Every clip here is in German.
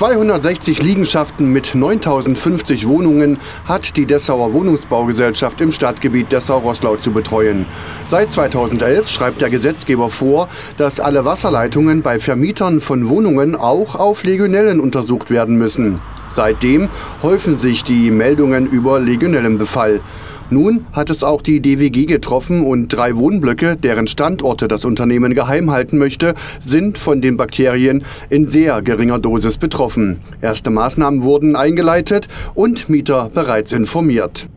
260 Liegenschaften mit 9050 Wohnungen hat die Dessauer Wohnungsbaugesellschaft im Stadtgebiet Dessau-Rosslau zu betreuen. Seit 2011 schreibt der Gesetzgeber vor, dass alle Wasserleitungen bei Vermietern von Wohnungen auch auf Legionellen untersucht werden müssen. Seitdem häufen sich die Meldungen über Legionellenbefall. Nun hat es auch die DWG getroffen und drei Wohnblöcke, deren Standorte das Unternehmen geheim halten möchte, sind von den Bakterien in sehr geringer Dosis betroffen. Erste Maßnahmen wurden eingeleitet und Mieter bereits informiert.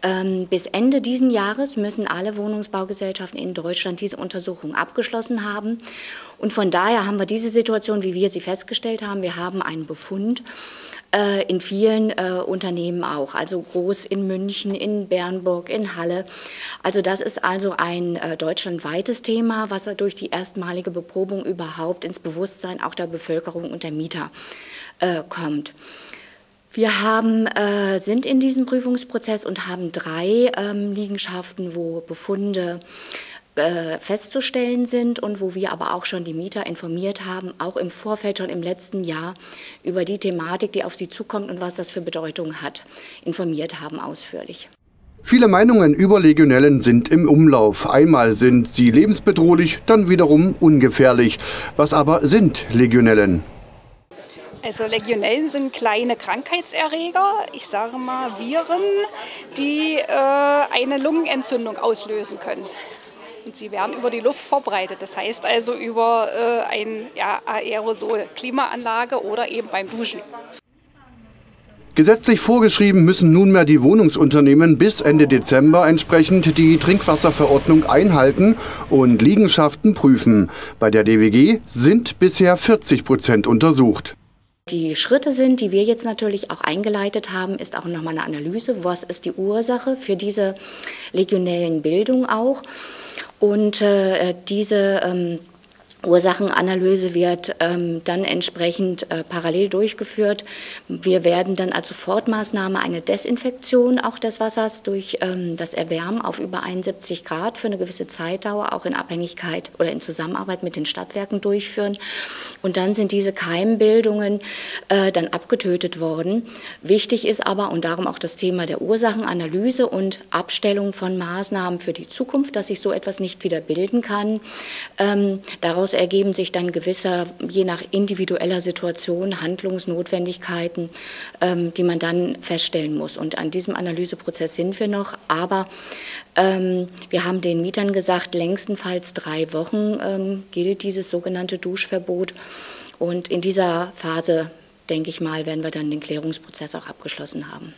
Ähm, bis Ende diesen Jahres müssen alle Wohnungsbaugesellschaften in Deutschland diese Untersuchung abgeschlossen haben. Und von daher haben wir diese Situation, wie wir sie festgestellt haben. Wir haben einen Befund äh, in vielen äh, Unternehmen auch, also groß in München, in Bernburg, in Halle. Also das ist also ein äh, deutschlandweites Thema, was durch die erstmalige Beprobung überhaupt ins Bewusstsein auch der Bevölkerung und der Mieter äh, kommt. Wir haben, äh, sind in diesem Prüfungsprozess und haben drei ähm, Liegenschaften, wo Befunde äh, festzustellen sind und wo wir aber auch schon die Mieter informiert haben, auch im Vorfeld schon im letzten Jahr über die Thematik, die auf sie zukommt und was das für Bedeutung hat, informiert haben ausführlich. Viele Meinungen über Legionellen sind im Umlauf. Einmal sind sie lebensbedrohlich, dann wiederum ungefährlich. Was aber sind Legionellen? Also Legionellen sind kleine Krankheitserreger, ich sage mal Viren, die äh, eine Lungenentzündung auslösen können. Und sie werden über die Luft verbreitet. Das heißt also über äh, ein ja, Aerosol, Klimaanlage oder eben beim Duschen. Gesetzlich vorgeschrieben müssen nunmehr die Wohnungsunternehmen bis Ende Dezember entsprechend die Trinkwasserverordnung einhalten und Liegenschaften prüfen. Bei der DWG sind bisher 40 Prozent untersucht. Die Schritte sind, die wir jetzt natürlich auch eingeleitet haben, ist auch nochmal eine Analyse, was ist die Ursache für diese legionellen Bildung auch. Und äh, diese ähm, Ursachenanalyse wird ähm, dann entsprechend äh, parallel durchgeführt. Wir werden dann als Sofortmaßnahme eine Desinfektion auch des Wassers durch ähm, das Erwärmen auf über 71 Grad für eine gewisse Zeitdauer auch in Abhängigkeit oder in Zusammenarbeit mit den Stadtwerken durchführen. Und dann sind diese Keimbildungen äh, dann abgetötet worden. Wichtig ist aber, und darum auch das Thema der Ursachenanalyse und Abstellung von Maßnahmen für die Zukunft, dass sich so etwas nicht wieder bilden kann. Ähm, daraus Daraus ergeben sich dann gewisse, je nach individueller Situation, Handlungsnotwendigkeiten, ähm, die man dann feststellen muss. Und an diesem Analyseprozess sind wir noch. Aber ähm, wir haben den Mietern gesagt, längstenfalls drei Wochen ähm, gilt dieses sogenannte Duschverbot. Und in dieser Phase, denke ich mal, werden wir dann den Klärungsprozess auch abgeschlossen haben.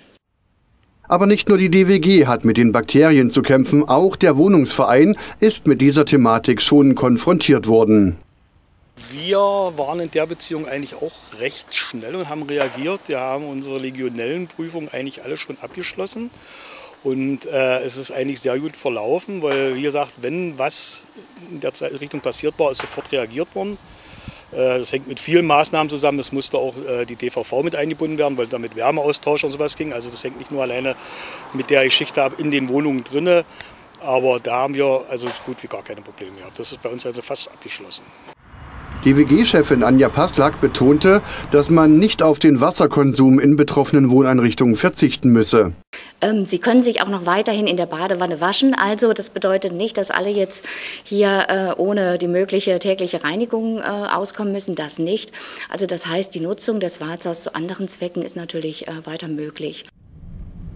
Aber nicht nur die DWG hat mit den Bakterien zu kämpfen, auch der Wohnungsverein ist mit dieser Thematik schon konfrontiert worden. Wir waren in der Beziehung eigentlich auch recht schnell und haben reagiert. Wir haben unsere Legionellenprüfung eigentlich alle schon abgeschlossen. Und äh, es ist eigentlich sehr gut verlaufen, weil, wie gesagt, wenn was in der Richtung passiert war, ist sofort reagiert worden. Äh, das hängt mit vielen Maßnahmen zusammen. Es musste auch äh, die DVV mit eingebunden werden, weil es da mit Wärmeaustausch und sowas ging. Also das hängt nicht nur alleine mit der Geschichte ab in den Wohnungen drinne. Aber da haben wir also so gut wie gar keine Probleme gehabt. Das ist bei uns also fast abgeschlossen. Die WG-Chefin Anja Pastlak betonte, dass man nicht auf den Wasserkonsum in betroffenen Wohneinrichtungen verzichten müsse. Ähm, Sie können sich auch noch weiterhin in der Badewanne waschen. Also das bedeutet nicht, dass alle jetzt hier äh, ohne die mögliche tägliche Reinigung äh, auskommen müssen. Das nicht. Also das heißt, die Nutzung des Wassers zu anderen Zwecken ist natürlich äh, weiter möglich.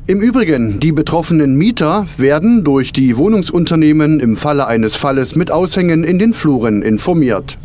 Im Übrigen, die betroffenen Mieter werden durch die Wohnungsunternehmen im Falle eines Falles mit Aushängen in den Fluren informiert.